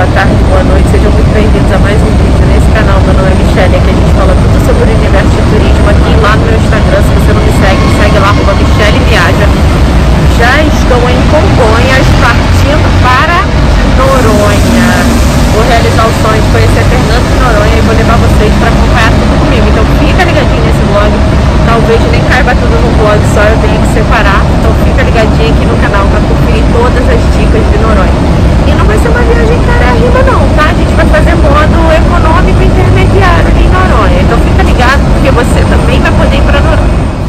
boa tarde, boa noite, sejam muito bem-vindos a mais um vídeo nesse canal. Meu nome é Michelle, aqui a gente fala tudo sobre o universo de turismo aqui lá no meu Instagram. Se você não me segue, me segue lá, arroba Michelle Viaja. Já estou em Congonhas, partindo para Noronha. Vou realizar o sonho de conhecer Fernando de Noronha e vou levar vocês para acompanhar tudo comigo. Então fica ligadinho nesse vlog. Talvez nem caiba tudo no vlog, só eu tenho que separar. Então fica ligadinho aqui no canal para conferir todas as dicas de Noronha. Não vai ser uma viagem cara rima não, tá? A gente vai fazer modo econômico intermediário em Noronha. Então fica ligado porque você também vai poder ir para Noronha.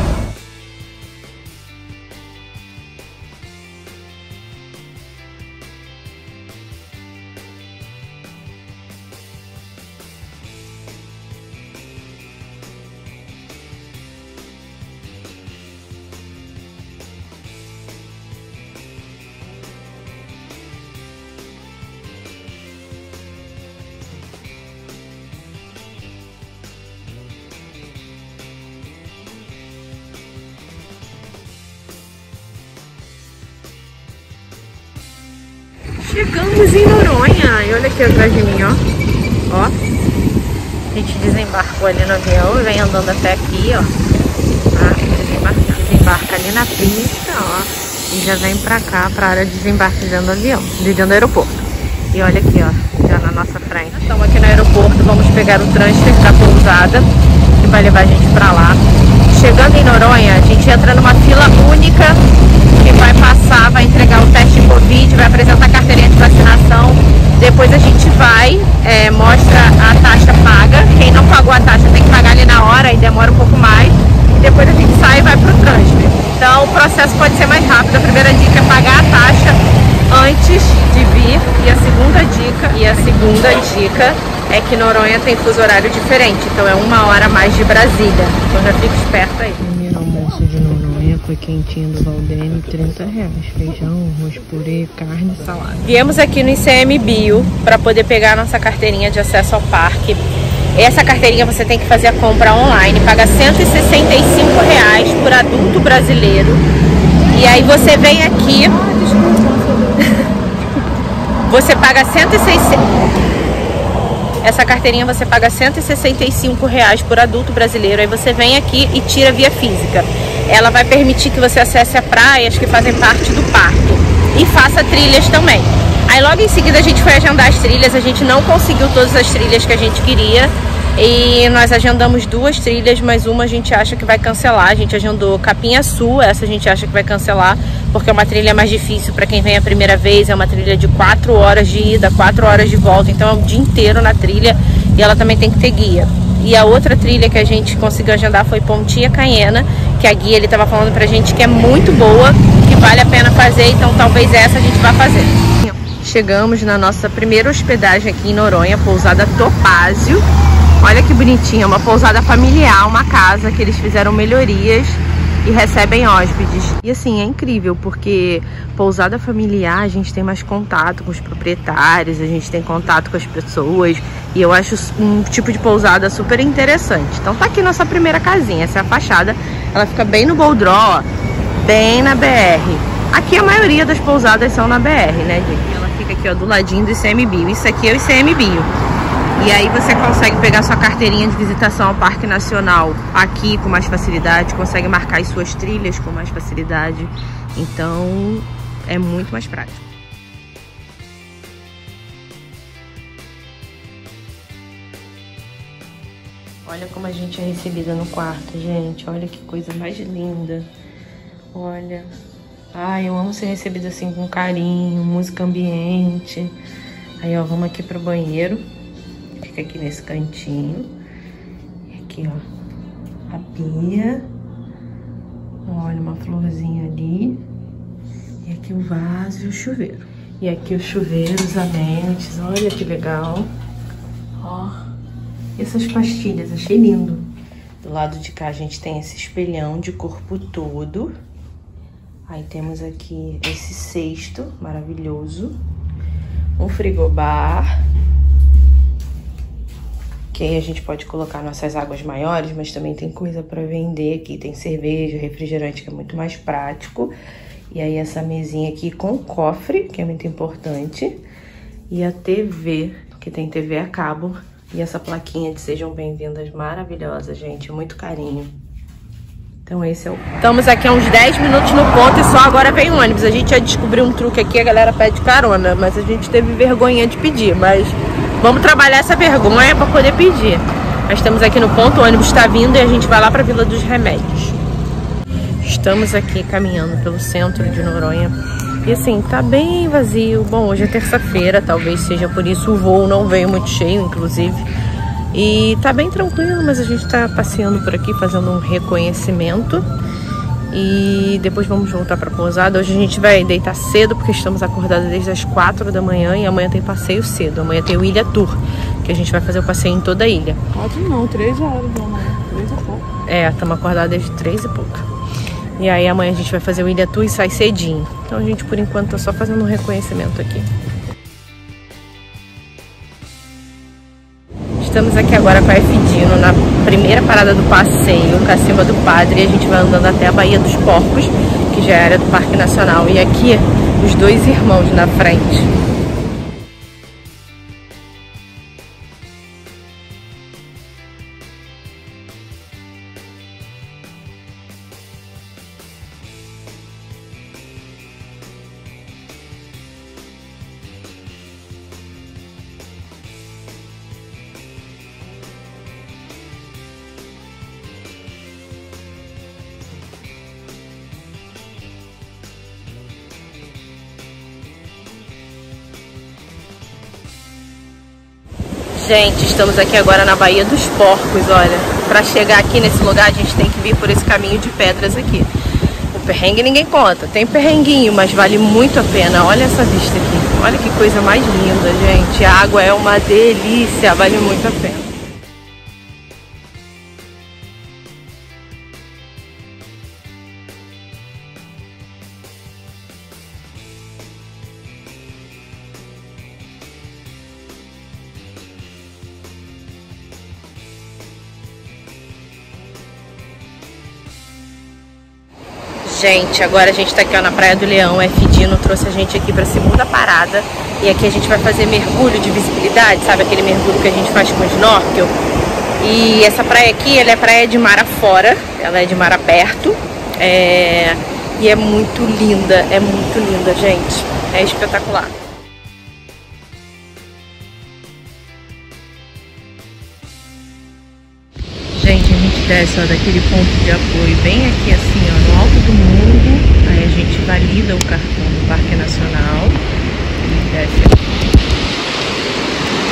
Chegamos em Noronha. E olha aqui atrás de mim, ó. Ó. A gente desembarcou ali no avião e vem andando até aqui, ó. Tá? Desembarca, desembarca ali na pista, ó. E já vem pra cá, pra área de desembarque dentro do avião, de dentro do aeroporto. E olha aqui, ó, já na nossa frente. Estamos aqui no aeroporto, vamos pegar o transfer da pousada, que vai levar a gente pra lá. Chegando em Noronha, a gente entra numa fila única que vai passar, vai entregar o teste de Covid, vai apresentar a carteirinha de vacinação. Depois a gente vai, é, mostra a taxa paga. Quem não pagou a taxa tem que pagar ali na hora e demora um pouco mais. E depois a gente sai e vai pro transfer. Então o processo pode ser mais rápido. A primeira dica é pagar a taxa antes de vir. E a segunda dica, e a segunda dica é que Noronha tem fuso horário diferente. Então é uma hora a mais de Brasília. Então já fica esperto aí. Foi quentinho do Valdene, 30 reais. Feijão, arroz, purê, carne e salada. Viemos aqui no ICM Bio para poder pegar a nossa carteirinha de acesso ao parque. Essa carteirinha você tem que fazer a compra online, paga 165 reais por adulto brasileiro. E aí você vem aqui, você paga 165 essa carteirinha você paga 165 reais por adulto brasileiro. Aí você vem aqui e tira via física. Ela vai permitir que você acesse a praias que fazem parte do parque e faça trilhas também. Aí logo em seguida a gente foi agendar as trilhas. A gente não conseguiu todas as trilhas que a gente queria. E nós agendamos duas trilhas, mas uma a gente acha que vai cancelar. A gente agendou Capinha Sul, essa a gente acha que vai cancelar, porque é uma trilha mais difícil para quem vem a primeira vez. É uma trilha de 4 horas de ida, 4 horas de volta, então é o dia inteiro na trilha e ela também tem que ter guia. E a outra trilha que a gente conseguiu agendar foi Pontinha Canhena, que a guia ele estava falando pra gente que é muito boa, que vale a pena fazer, então talvez essa a gente vá fazer. Chegamos na nossa primeira hospedagem aqui em Noronha, pousada Topázio. Olha que bonitinha, uma pousada familiar, uma casa que eles fizeram melhorias e recebem hóspedes. E assim, é incrível, porque pousada familiar a gente tem mais contato com os proprietários, a gente tem contato com as pessoas e eu acho um tipo de pousada super interessante. Então tá aqui nossa primeira casinha, essa é a fachada, ela fica bem no Goldró, bem na BR. Aqui a maioria das pousadas são na BR, né, gente? Ela fica aqui, ó, do ladinho do ICMBio. Isso aqui é o ICMBio. E aí você consegue pegar sua carteirinha de visitação ao Parque Nacional aqui com mais facilidade, consegue marcar as suas trilhas com mais facilidade. Então é muito mais prático. Olha como a gente é recebida no quarto, gente. Olha que coisa mais linda. Olha. Ai, eu amo ser recebida assim com carinho, música ambiente. Aí, ó, vamos aqui pro banheiro. Fica aqui nesse cantinho. E aqui, ó, a pia. Olha, uma florzinha ali. E aqui o vaso e o chuveiro. E aqui os chuveiros, amenities. Olha que legal. Ó. Essas pastilhas, achei lindo. Do lado de cá a gente tem esse espelhão de corpo todo. Aí temos aqui esse cesto maravilhoso. Um frigobar. Que aí a gente pode colocar nossas águas maiores, mas também tem coisa para vender aqui. Tem cerveja, refrigerante, que é muito mais prático. E aí essa mesinha aqui com cofre, que é muito importante. e a TV, que tem TV a cabo. E essa plaquinha de sejam bem-vindas maravilhosa, gente. Muito carinho. Então esse é o... Estamos aqui há uns 10 minutos no ponto e só agora vem o ônibus. A gente já descobriu um truque aqui, a galera pede carona, mas a gente teve vergonha de pedir. Mas vamos trabalhar essa vergonha para poder pedir. Nós estamos aqui no ponto, o ônibus está vindo e a gente vai lá para Vila dos Remédios. Estamos aqui caminhando pelo centro de Noronha. E assim, tá bem vazio. Bom, hoje é terça-feira, talvez seja por isso o voo não veio muito cheio, inclusive. E tá bem tranquilo, mas a gente tá passeando por aqui, fazendo um reconhecimento. E depois vamos voltar para pousada. Hoje a gente vai deitar cedo, porque estamos acordados desde as 4 da manhã e amanhã tem passeio cedo. Amanhã tem o Ilha Tour, que a gente vai fazer o passeio em toda a ilha. 4 não, 3 horas da manhã, 3 e pouco. É, estamos acordados desde 3 e pouco. E aí amanhã a gente vai fazer o Ilha Tu e sai cedinho. Então a gente por enquanto tá só fazendo um reconhecimento aqui. Estamos aqui agora com a Fdino na primeira parada do passeio, Cacimba do Padre, e a gente vai andando até a Baía dos Porcos, que já é área do Parque Nacional. E aqui os dois irmãos na frente. Gente, estamos aqui agora na Baía dos Porcos, olha. Para chegar aqui nesse lugar, a gente tem que vir por esse caminho de pedras aqui. O perrengue ninguém conta, tem perrenguinho, mas vale muito a pena. Olha essa vista aqui, olha que coisa mais linda, gente. A água é uma delícia, vale muito a pena. Gente, agora a gente tá aqui ó, na Praia do Leão, F Dino trouxe a gente aqui pra segunda parada e aqui a gente vai fazer mergulho de visibilidade, sabe aquele mergulho que a gente faz com snorkel? E essa praia aqui, ela é praia de mar afora, ela é de mar aberto é... e é muito linda, é muito linda, gente, é espetacular. Gente, a gente desce ó, daquele ponto de apoio bem aqui assim, ó, no alto do mundo. Aí a gente valida o cartão do Parque Nacional e desce aqui.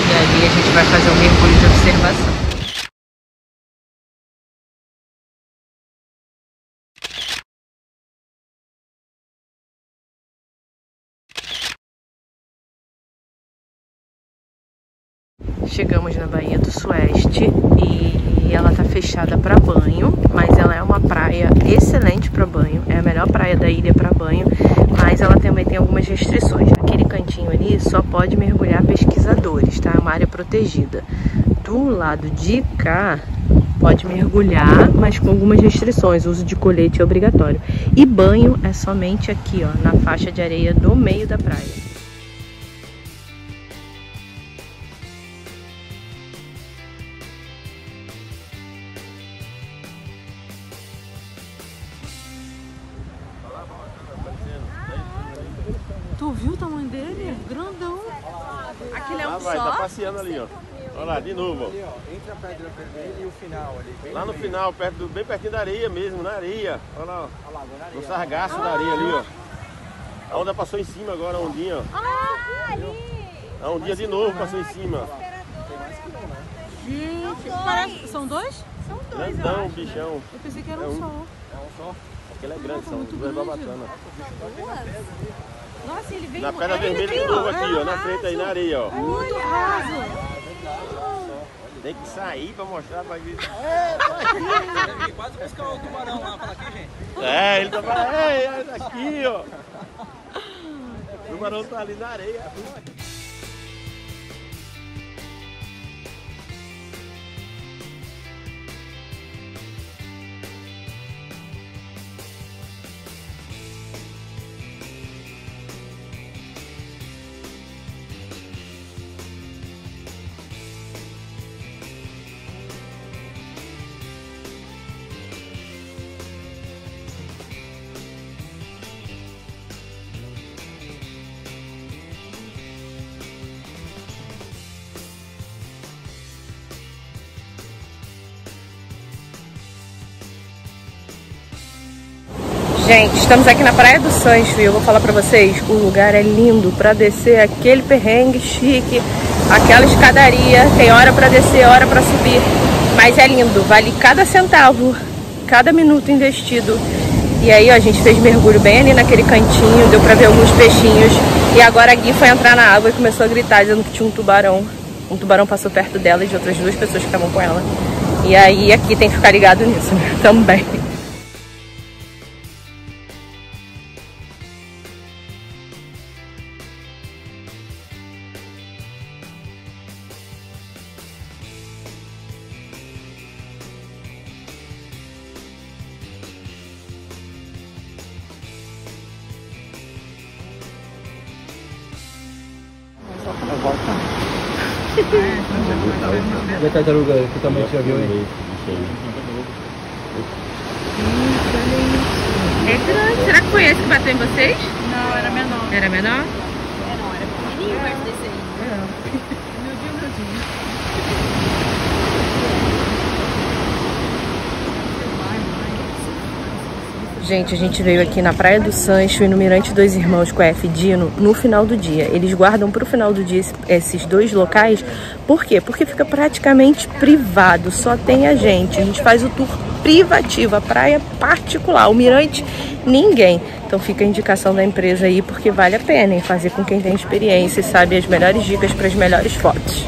E ali a gente vai fazer um mergulho de observação. Chegamos na Baía do Sueste e ela tá fechada para banho, mas ela é uma praia excelente para banho, é a melhor praia da ilha para banho, mas ela também tem algumas restrições. Naquele cantinho ali só pode mergulhar pesquisadores, tá? É uma área protegida. Do lado de cá pode mergulhar, mas com algumas restrições. Uso de colete é obrigatório. E banho é somente aqui, ó, na faixa de areia do meio da praia. É um Lá vai, só. tá passeando ali, ó. Olha lá, de novo, ó. Ali, ó, entre a pedra vermelha e o final ali. Bem Lá no meio. final, perto do, bem pertinho da areia mesmo, na areia. Olha lá, ó. A lagoa na No areia. sargaço da areia ali, ó. A onda passou em cima agora, a ondinha, ó. A ondinha de novo passou em cima. Gente, parece... São dois? Grandão, bichão. Eu pensei que era É um um. só. É um só. Aquele é grande, são muito duas grande. babatanas. Nossa, ele veio Na pedra vermelha de novo aqui, ó. Na frente aí, na areia, ó. Muito raso. Tem que sair pra mostrar pra ver. Quase buscar o tubarão lá para aqui, gente. É, ele tá falando, ei, olha daqui, ó. O tubarão tá ali na areia. Gente, estamos aqui na Praia do Sancho e eu vou falar pra vocês, o lugar é lindo pra descer aquele perrengue chique, aquela escadaria, tem hora pra descer, hora pra subir, mas é lindo, vale cada centavo, cada minuto investido. E aí, ó, a gente fez mergulho bem ali naquele cantinho, deu pra ver alguns peixinhos. E agora a Gui foi entrar na água e começou a gritar, dizendo que tinha um tubarão. Um tubarão passou perto dela e de outras duas pessoas que estavam com ela. E aí, aqui tem que ficar ligado nisso, né? Também. E a tartaruga que também já viu aí? É grande. Será que foi esse que bateu em vocês? Não, era menor. Era menor? Gente, a gente veio aqui na Praia do Sancho e no Mirante Dois Irmãos com a F Dino no final do dia. Eles guardam para o final do dia esse- esses dois locais. Por quê? Porque fica praticamente privado, só tem a gente. A gente faz o tour privativo, a praia particular. O Mirante, ninguém. Então fica a indicação da empresa aí, porque vale a pena em fazer com quem tem experiência e sabe as melhores dicas para as melhores fotos.